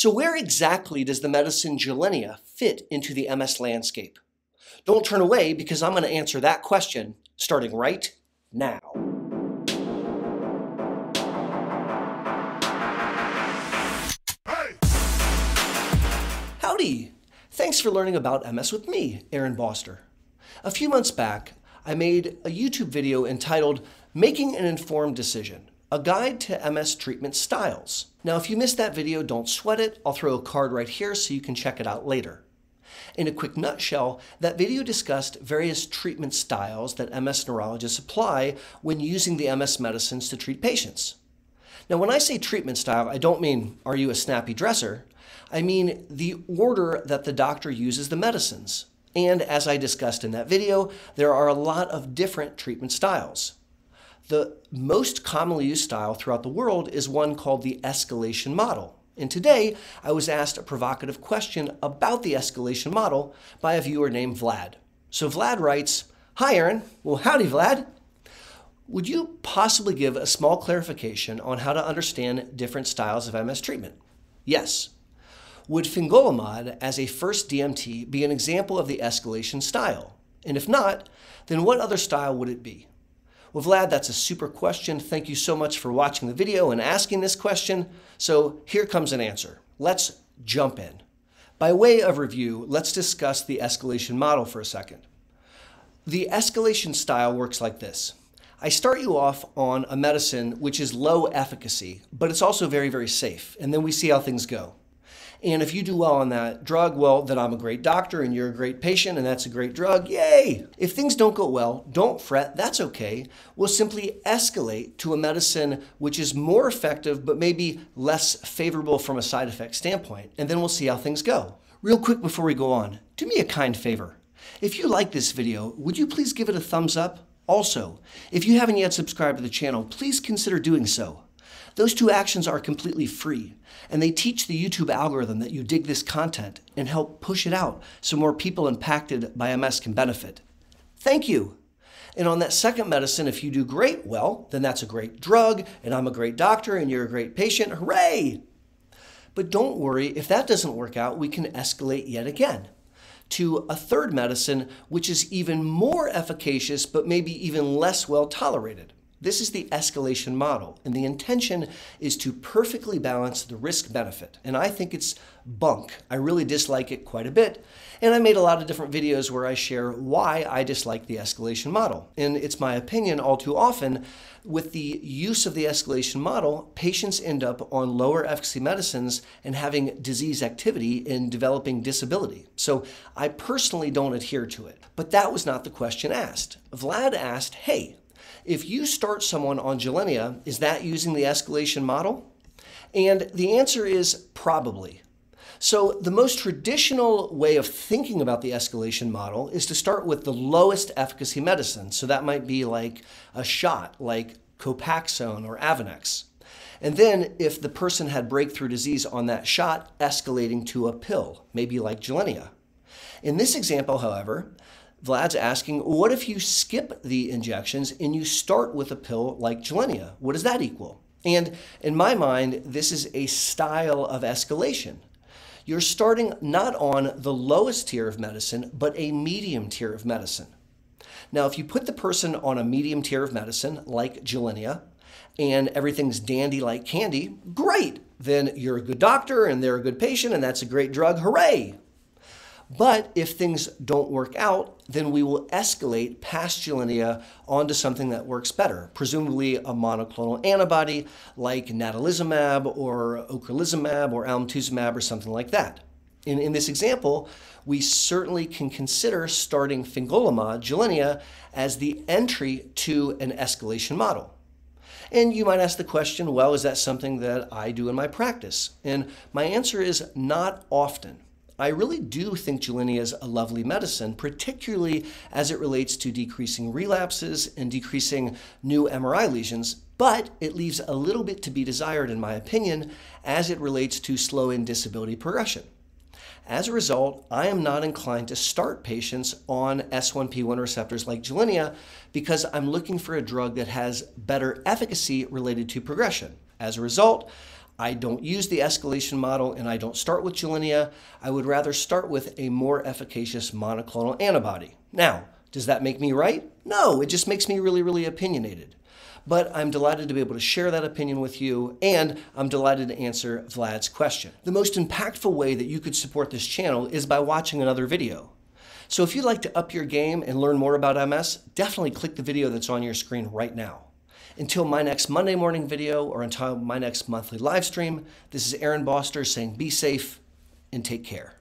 So where exactly does the medicine Gilenya fit into the MS landscape? Don't turn away because I'm going to answer that question starting right now. Howdy! Thanks for learning about MS with me, Aaron Boster. A few months back, I made a YouTube video entitled Making an Informed Decision a guide to MS treatment styles. Now, if you missed that video, don't sweat it. I'll throw a card right here so you can check it out later. In a quick nutshell, that video discussed various treatment styles that MS neurologists apply when using the MS medicines to treat patients. Now, when I say treatment style, I don't mean, are you a snappy dresser? I mean the order that the doctor uses the medicines. And as I discussed in that video, there are a lot of different treatment styles. The most commonly used style throughout the world is one called the escalation model. And today, I was asked a provocative question about the escalation model by a viewer named Vlad. So Vlad writes, Hi, Aaron. Well, howdy, Vlad. Would you possibly give a small clarification on how to understand different styles of MS treatment? Yes. Would fingolimod as a first DMT be an example of the escalation style? And if not, then what other style would it be? Well, Vlad, that's a super question. Thank you so much for watching the video and asking this question. So here comes an answer. Let's jump in. By way of review, let's discuss the escalation model for a second. The escalation style works like this. I start you off on a medicine which is low efficacy, but it's also very, very safe, and then we see how things go. And if you do well on that drug, well, then I'm a great doctor and you're a great patient and that's a great drug. Yay! If things don't go well, don't fret. That's okay. We'll simply escalate to a medicine which is more effective but maybe less favorable from a side effect standpoint. And then we'll see how things go. Real quick before we go on, do me a kind favor. If you like this video, would you please give it a thumbs up? Also, if you haven't yet subscribed to the channel, please consider doing so. Those two actions are completely free, and they teach the YouTube algorithm that you dig this content and help push it out so more people impacted by MS can benefit. Thank you. And on that second medicine, if you do great, well, then that's a great drug, and I'm a great doctor, and you're a great patient. Hooray! But don't worry, if that doesn't work out, we can escalate yet again to a third medicine, which is even more efficacious, but maybe even less well tolerated. This is the escalation model, and the intention is to perfectly balance the risk benefit. And I think it's bunk. I really dislike it quite a bit. And I made a lot of different videos where I share why I dislike the escalation model. And it's my opinion all too often with the use of the escalation model, patients end up on lower efficacy medicines and having disease activity and developing disability. So I personally don't adhere to it. But that was not the question asked. Vlad asked, hey, if you start someone on Gilenya, is that using the escalation model? And the answer is probably. So the most traditional way of thinking about the escalation model is to start with the lowest efficacy medicine. So that might be like a shot, like Copaxone or Avonex. And then if the person had breakthrough disease on that shot, escalating to a pill, maybe like Gilenya. In this example, however, Vlad's asking, what if you skip the injections and you start with a pill like Gilenya? What does that equal? And in my mind, this is a style of escalation. You're starting not on the lowest tier of medicine, but a medium tier of medicine. Now, if you put the person on a medium tier of medicine, like Gilenya, and everything's dandy like candy, great! Then you're a good doctor and they're a good patient and that's a great drug, hooray! But if things don't work out, then we will escalate past onto something that works better, presumably a monoclonal antibody like natalizumab or ocrelizumab or alemtuzumab or something like that. In, in this example, we certainly can consider starting fingolimod, Gilenya, as the entry to an escalation model. And you might ask the question, well, is that something that I do in my practice? And my answer is not often. I really do think Gilenya is a lovely medicine, particularly as it relates to decreasing relapses and decreasing new MRI lesions, but it leaves a little bit to be desired, in my opinion, as it relates to slowing disability progression. As a result, I am not inclined to start patients on S1P1 receptors like Gilenya because I'm looking for a drug that has better efficacy related to progression. As a result, I don't use the escalation model and I don't start with Gilenya. I would rather start with a more efficacious monoclonal antibody. Now, does that make me right? No, it just makes me really, really opinionated. But I'm delighted to be able to share that opinion with you, and I'm delighted to answer Vlad's question. The most impactful way that you could support this channel is by watching another video. So if you'd like to up your game and learn more about MS, definitely click the video that's on your screen right now. Until my next Monday morning video or until my next monthly live stream, this is Aaron Boster saying be safe and take care.